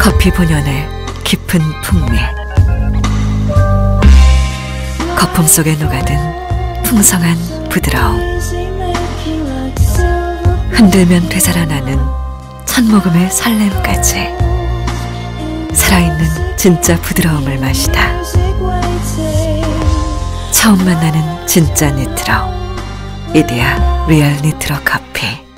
커피 본연의 깊은 풍미. 거품 속에 녹아든 풍성한 부드러움. 흔들면 되살아나는 첫 모금의 설렘까지. 살아있는 진짜 부드러움을 마시다. 처음 만나는 진짜 니트로. 이디야 리얼 니트로 커피.